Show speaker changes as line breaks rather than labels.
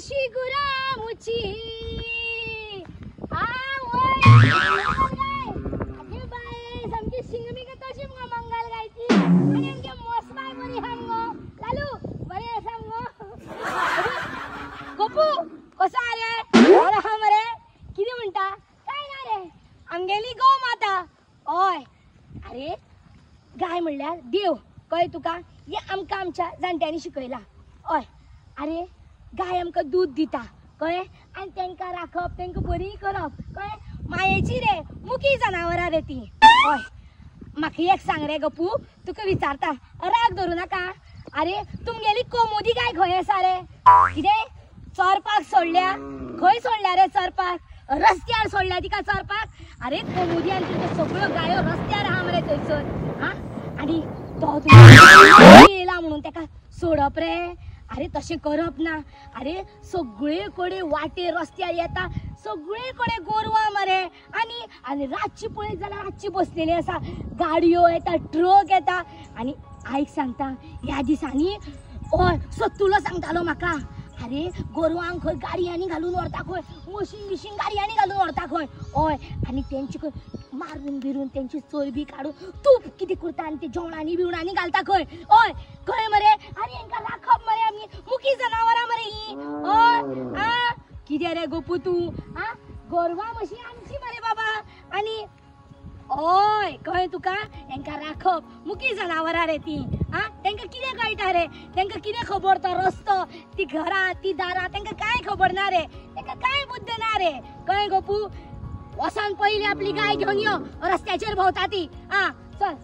कशी गुरामुची? गपू कसा रे अरे हम रे किती म्हणटा काय ना रे? आमगेली गो माता. हय अरे गाय म्हणल्यार देव. कळ्ळें तुका? हे आमकां आमच्या जाणट्यांनी शिकयला. हय अरे गाय आमकां दूध दिता. कळ्ळें आनी तांकां राखप तांकां बरी करप. कळ्ळें मायेची रे मुकी जनावरां रे ती. हय. म्हाका एक सांग रे गपू तुका विचारता. राग धरूं नाका. अरे तुमगेली कोमोदी गाय खंय आसा रे कितें चोरपाक सोडल्या. खंय सोडल्या रे चोरपाक. रस्त्यार सोडल्या तिका चोरपाक? अरे कोमोदी आनी सगळ्यो गायो रस्त्यार आहा मरे थंयसर. हा? आनी तो तुका येयला म्हणून ताका सोडप रे. अरे तशें करप ना अरे सगळे कडेन वाटे रस्त्यार येता. सगळे कडेन गोरवां मरे. आनी आनी रातची पळयत जाल्यार रातची बसलेली आसा गाडयो येता ट्रक येता. आनी आयक सांगता ह्या दिसांनी हय सत्तुलो सांगतालो म्हाका अरे गोरवांक खंय गाडयांनी घालून व्हरता खंय मशीन बिशीन गाडयांनी घालून व्हरता खंय हय आनी तेंची खंय मारून बिरून तेंची चरबी काडून तूप कितें करता आनी ते जेवणांनी बिवणांनी घालता खंय हय खंय मरे. आनी हांकां नाही मुकी जनावरां मरे ही हय हो, आ कितें रे गोपू तूं? आ गोरवां म्हशी आमची मरे बाबा. आनी ओय कळ्ळें तुका? हेंकां राखप मुकी जनावरां रे ती. आ तेंकां कितें कळटा रे? तेंकां कितें खबर तो रस्तो? ती घरां ती दारां तेंकां कांय खबर ना रे? तेंकां कांय बुद्ध ना रे? कळ्ळें गोपू वसान पयली आपली गाय घेवन यो रस्त्याचेर भोंवता ती. आ चल.